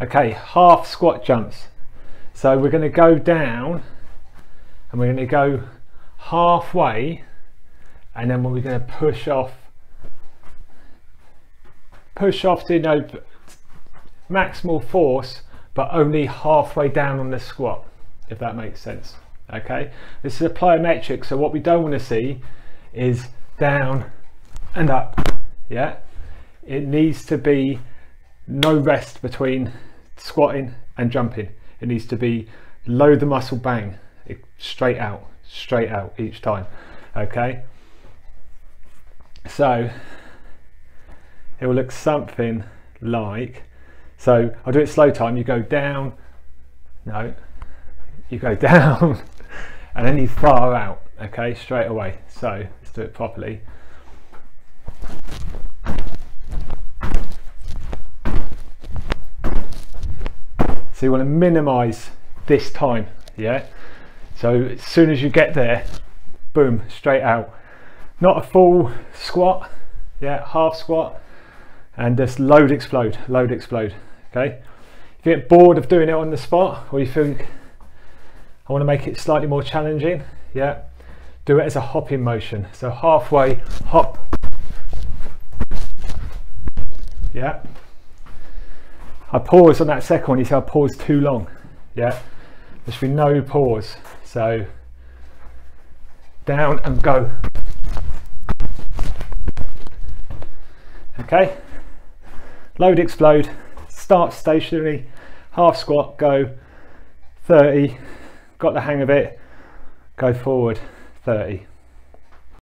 Okay, half squat jumps. So we're going to go down and we're going to go halfway and then we're going to push off push off to you know maximal force but only halfway down on the squat if that makes sense okay this is a plyometric so what we don't want to see is down and up yeah it needs to be no rest between squatting and jumping it needs to be load the muscle bang straight out straight out each time okay? So it will look something like so I'll do it slow time you go down no you go down and then you far out okay straight away. So let's do it properly so you want to minimize this time yeah? So as soon as you get there boom straight out. Not a full squat yeah half squat and just load explode load explode okay? If you get bored of doing it on the spot or you think I want to make it slightly more challenging yeah do it as a hopping motion. So halfway hop. Yeah I pause on that second one you see I pause too long. Yeah. There should be no pause. So down and go. Okay. Load explode. Start stationary. Half squat go. 30 got the hang of it. Go forward. 30